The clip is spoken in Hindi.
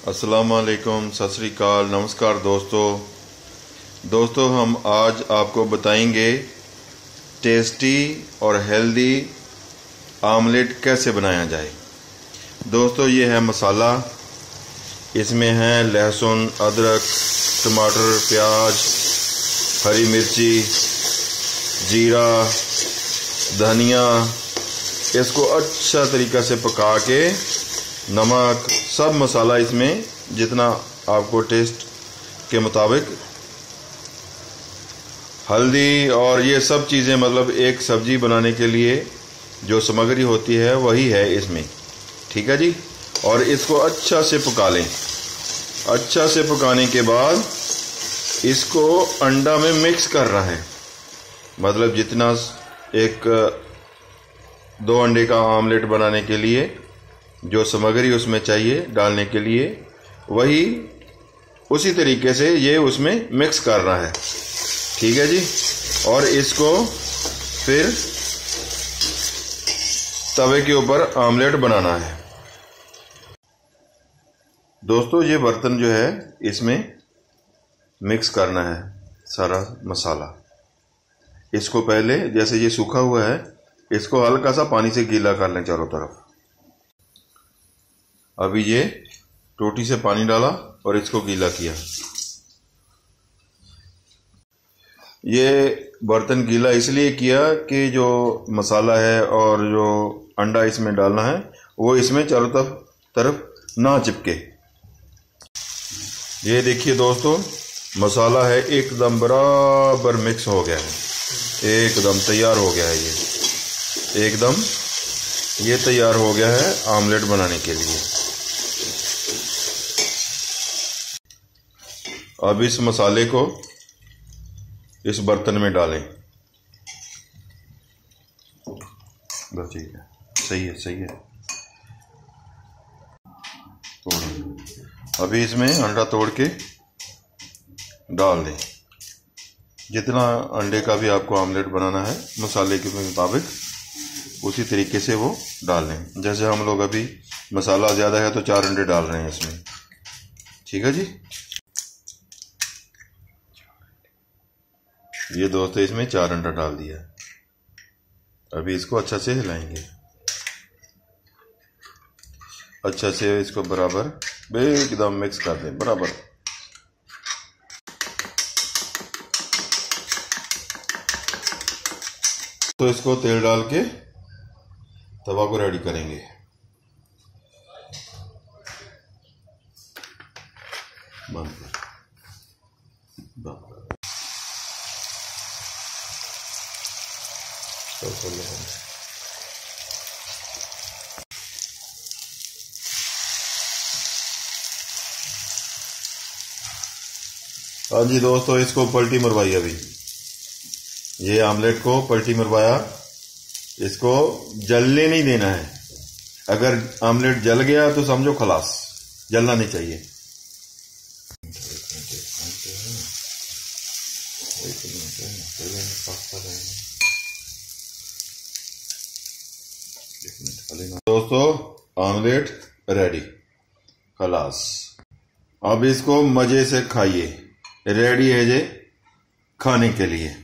अस्सलाम वालेकुम सत श्री अकाल नमस्कार दोस्तों दोस्तों हम आज आपको बताएँगे टेस्टी और हेल्दी आमलेट कैसे बनाया जाए दोस्तों ये है मसाला इसमें है लहसुन अदरक टमाटर प्याज हरी मिर्ची जीरा धनिया इसको अच्छा तरीका से पका के नमक, सब मसाला इसमें, जितना आपको टेस्ट के मुताबिक। हल्दी और ये सब चीज़ें मतलब एक सब्ज़ी बनाने के लिए जो सामग्री होती है, वही है इसमें। ठीक है जी? और इसको अच्छा से पका लें अच्छा से पकाने के बाद इसको अंडा में मिक्स कर रहा है। मतलब जितना एक, दो अंडे का आमलेट बनाने के लिए जो सामग्री उसमें चाहिए डालने के लिए, वही उसी तरीके से ये उसमें मिक्स कर रहा है। ठीक है जी? और इसको फिर तवे के ऊपर आमलेट बनाना है। दोस्तों, ये बर्तन जो है, इसमें मिक्स करना है सारा मसाला। इसको पहले जैसे ये सूखा हुआ है, इसको हल्का सा पानी से गीला कर लें चारों तरफ़। अभी ये टोटी से पानी डाला और इसको गीला किया। ये बर्तन गीला इसलिए किया कि जो मसाला है और जो अंडा इसमें डालना है, वो इसमें चारों तरफ़ तरफ़ ना चिपके। ये देखिए दोस्तों, मसाला है एकदम बराबर मिक्स हो गया है। एकदम तैयार हो गया है ये। एकदम ये तैयार हो गया है आमलेट बनाने के लिए। अब इस मसाले को इस बर्तन में डालें। बस ठीक है। सही है सही है। अभी इसमें अंडा तोड़ के डाल दें। जितना अंडे का भी आपको आमलेट बनाना है, मसाले के मुताबिक, उसी तरीके से वो डाल लें। जैसे हम लोग अभी मसाला ज़्यादा है तो चार अंडे डाल रहे हैं इसमें। ठीक है जी? ये दोस्तों इसमें चार अंडा डाल दिया। अभी इसको अच्छा से हिलाएँगे। अच्छा से इसको बराबर एकदम मिक्स कर दें, बराबर। तो इसको तेल डाल के तवा को रेडी करेंगे। बंद कर। हाँ जी दोस्तों इसको पलटी मरवाई अभी ये आमलेट को पलटी मरवाया इसको जलने नहीं देना है अगर आमलेट जल गया तो समझो खलास जलना नहीं चाहिए दोस्तों ऑमलेट रेडी खलास। अब इसको मज़े से खाइए। रेडी है जे खाने के लिए।